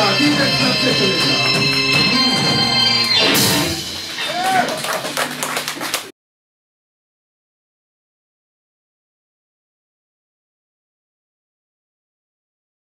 した T シャツのスペシャルでした